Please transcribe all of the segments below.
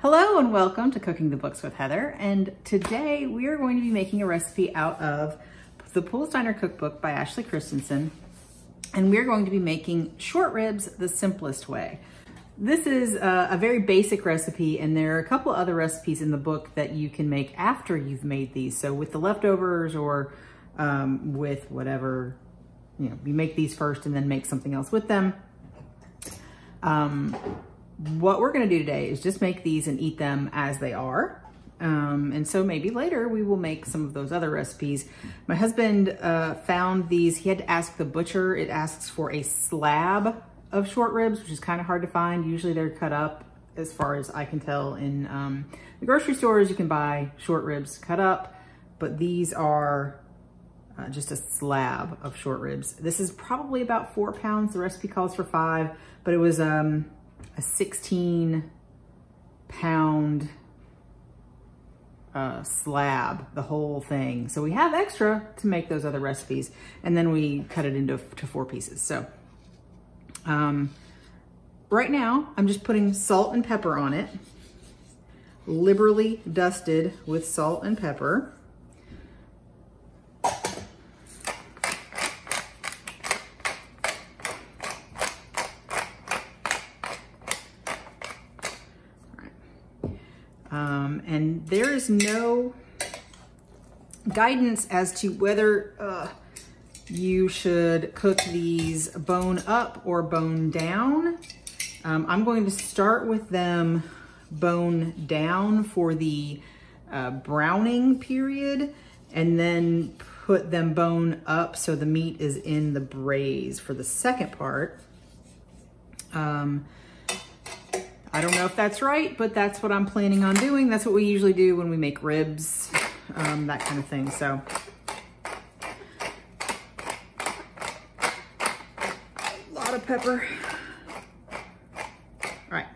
Hello and welcome to Cooking the Books with Heather. And today we are going to be making a recipe out of the Poole's Diner Cookbook by Ashley Christensen. And we're going to be making short ribs the simplest way. This is a, a very basic recipe and there are a couple other recipes in the book that you can make after you've made these. So with the leftovers or um, with whatever, you know, you make these first and then make something else with them. Um, what we're gonna do today is just make these and eat them as they are. Um, and so maybe later we will make some of those other recipes. My husband uh, found these, he had to ask the butcher, it asks for a slab of short ribs, which is kind of hard to find. Usually they're cut up as far as I can tell in um, the grocery stores, you can buy short ribs cut up, but these are uh, just a slab of short ribs. This is probably about four pounds. The recipe calls for five, but it was um, a 16 pound uh, slab, the whole thing. So we have extra to make those other recipes. And then we cut it into to four pieces. So um, right now I'm just putting salt and pepper on it, liberally dusted with salt and pepper. Um, and there is no guidance as to whether uh, you should cook these bone up or bone down. Um, I'm going to start with them bone down for the uh, browning period and then put them bone up so the meat is in the braise for the second part. Um, I don't know if that's right, but that's what I'm planning on doing. That's what we usually do when we make ribs, um, that kind of thing. So a lot of pepper. All right,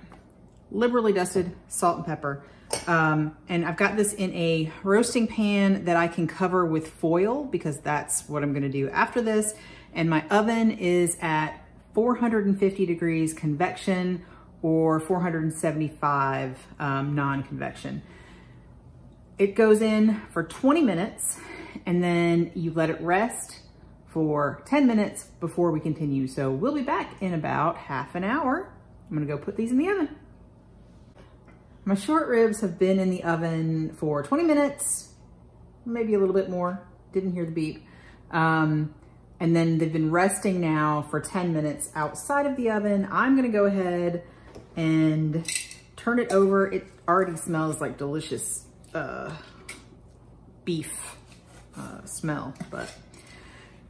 liberally dusted salt and pepper. Um, and I've got this in a roasting pan that I can cover with foil because that's what I'm gonna do after this. And my oven is at 450 degrees convection or 475 um, non-convection. It goes in for 20 minutes and then you let it rest for 10 minutes before we continue. So we'll be back in about half an hour. I'm gonna go put these in the oven. My short ribs have been in the oven for 20 minutes, maybe a little bit more. Didn't hear the beep. Um, and then they've been resting now for 10 minutes outside of the oven. I'm gonna go ahead and turn it over. It already smells like delicious uh, beef uh, smell, but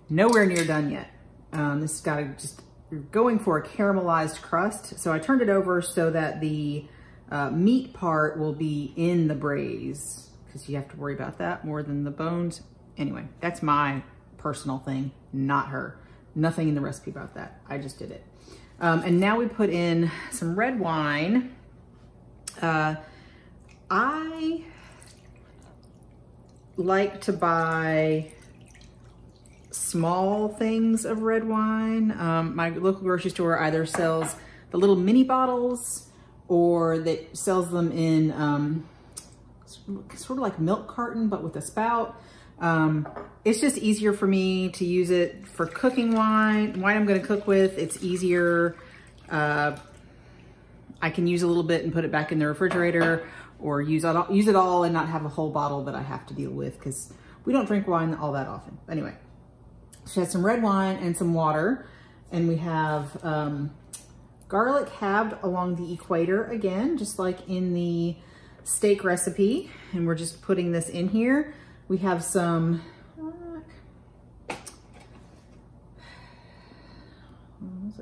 nowhere near done yet. Um, this got to just, going for a caramelized crust. So I turned it over so that the uh, meat part will be in the braise because you have to worry about that more than the bones. Anyway, that's my personal thing, not her. Nothing in the recipe about that. I just did it. Um, and now we put in some red wine. Uh, I like to buy small things of red wine. Um, my local grocery store either sells the little mini bottles or that sells them in um, sort of like milk carton, but with a spout. Um, it's just easier for me to use it for cooking wine, wine I'm gonna cook with. It's easier. Uh, I can use a little bit and put it back in the refrigerator or use it, all, use it all and not have a whole bottle that I have to deal with because we don't drink wine all that often. Anyway, she has some red wine and some water and we have um, garlic halved along the equator again, just like in the steak recipe. And we're just putting this in here. We have some,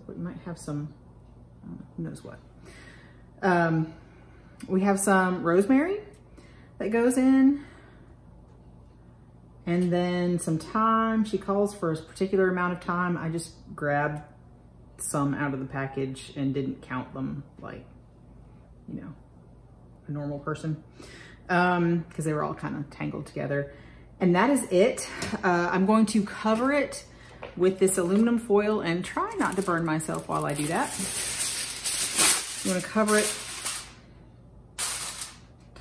we might have some, uh, who knows what. Um, we have some rosemary that goes in and then some thyme. She calls for a particular amount of thyme. I just grabbed some out of the package and didn't count them like, you know, a normal person because um, they were all kind of tangled together. And that is it. Uh, I'm going to cover it with this aluminum foil and try not to burn myself while I do that. You wanna cover it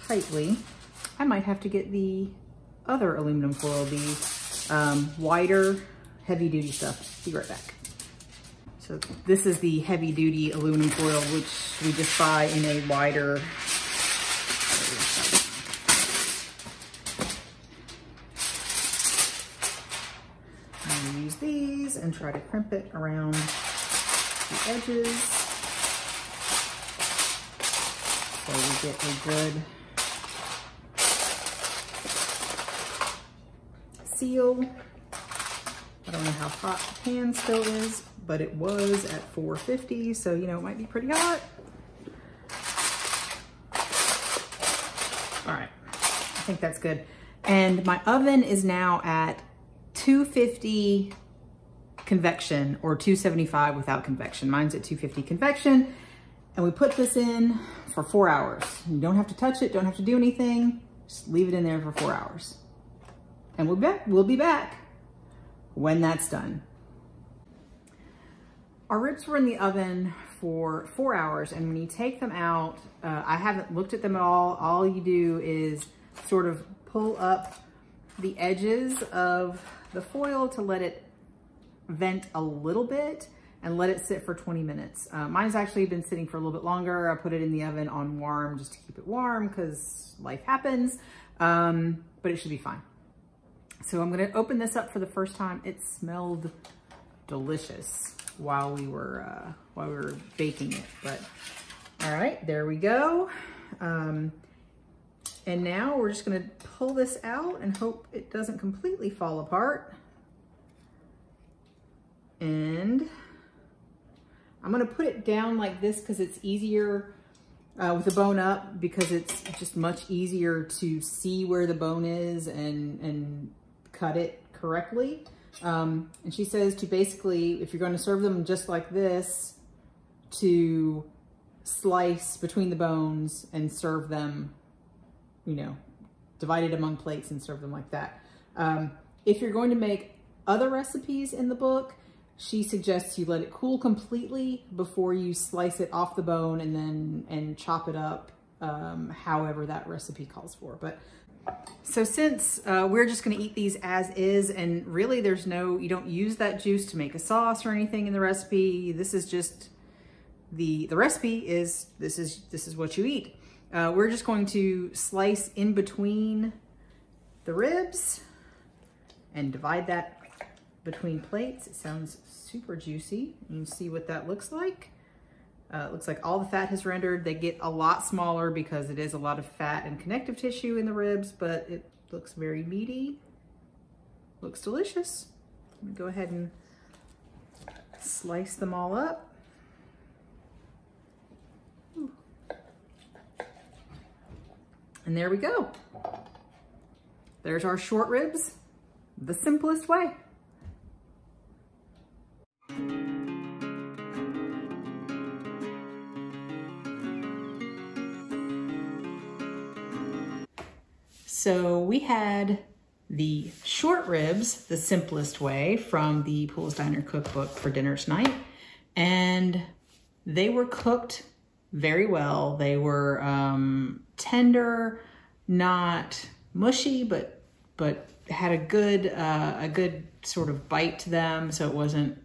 tightly. I might have to get the other aluminum foil, the um, wider heavy duty stuff. Be right back. So this is the heavy duty aluminum foil, which we just buy in a wider try to crimp it around the edges so we get a good seal. I don't know how hot the pan still is, but it was at 450, so you know, it might be pretty hot. All right, I think that's good. And my oven is now at 250 convection or 275 without convection. Mine's at 250 convection. And we put this in for four hours. You don't have to touch it, don't have to do anything. Just leave it in there for four hours. And we'll be back, we'll be back when that's done. Our ribs were in the oven for four hours and when you take them out, uh, I haven't looked at them at all. All you do is sort of pull up the edges of the foil to let it vent a little bit and let it sit for 20 minutes. Uh, mine's actually been sitting for a little bit longer. I put it in the oven on warm just to keep it warm because life happens, um, but it should be fine. So I'm gonna open this up for the first time. It smelled delicious while we were uh, while we were baking it. But all right, there we go. Um, and now we're just gonna pull this out and hope it doesn't completely fall apart. And I'm gonna put it down like this because it's easier uh, with the bone up because it's just much easier to see where the bone is and, and cut it correctly. Um, and she says to basically, if you're going to serve them just like this, to slice between the bones and serve them, you know, divided among plates and serve them like that. Um, if you're going to make other recipes in the book, she suggests you let it cool completely before you slice it off the bone and then and chop it up um, however that recipe calls for. But so since uh, we're just gonna eat these as is, and really there's no, you don't use that juice to make a sauce or anything in the recipe. This is just, the, the recipe is, this is, this is what you eat. Uh, we're just going to slice in between the ribs and divide that between plates. It sounds super juicy. You see what that looks like. Uh, it looks like all the fat has rendered. They get a lot smaller because it is a lot of fat and connective tissue in the ribs, but it looks very meaty. Looks delicious. Let me go ahead and slice them all up. And there we go. There's our short ribs, the simplest way. We had the short ribs, the simplest way, from the Poole's Diner cookbook for dinner tonight. And they were cooked very well. They were um, tender, not mushy, but but had a good uh, a good sort of bite to them. So it wasn't,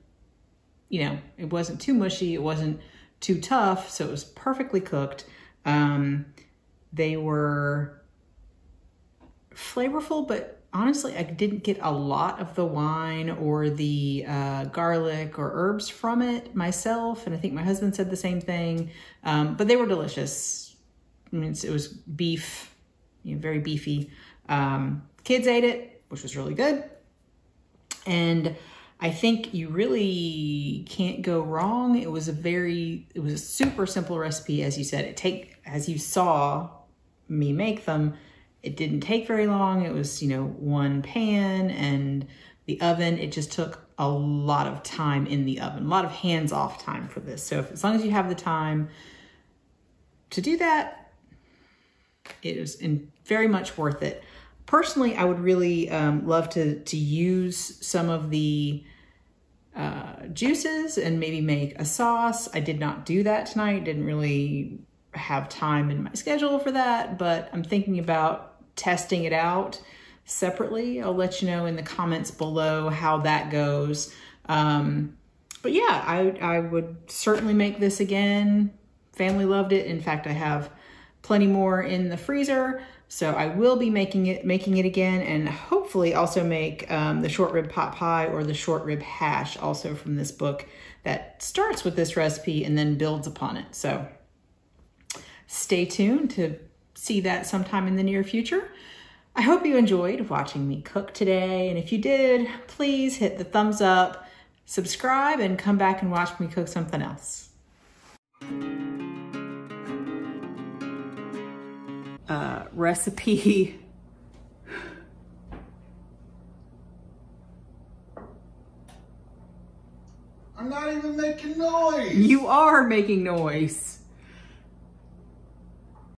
you know, it wasn't too mushy. It wasn't too tough. So it was perfectly cooked. Um, they were flavorful, but honestly, I didn't get a lot of the wine or the uh, garlic or herbs from it myself. And I think my husband said the same thing, um, but they were delicious. I mean, it was beef, you know, very beefy. Um, kids ate it, which was really good. And I think you really can't go wrong. It was a very, it was a super simple recipe. As you said, it take, as you saw me make them, it didn't take very long. It was, you know, one pan and the oven. It just took a lot of time in the oven, a lot of hands-off time for this. So if, as long as you have the time to do that, it is in, very much worth it. Personally, I would really um, love to, to use some of the uh, juices and maybe make a sauce. I did not do that tonight. Didn't really have time in my schedule for that, but I'm thinking about testing it out separately. I'll let you know in the comments below how that goes. Um, but yeah, I, I would certainly make this again. Family loved it. In fact, I have plenty more in the freezer. So I will be making it making it again and hopefully also make um, the short rib pot pie or the short rib hash also from this book that starts with this recipe and then builds upon it. So stay tuned to see that sometime in the near future. I hope you enjoyed watching me cook today. And if you did, please hit the thumbs up, subscribe, and come back and watch me cook something else. Uh, recipe I'm not even making noise. You are making noise.